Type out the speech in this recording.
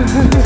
Församlingar med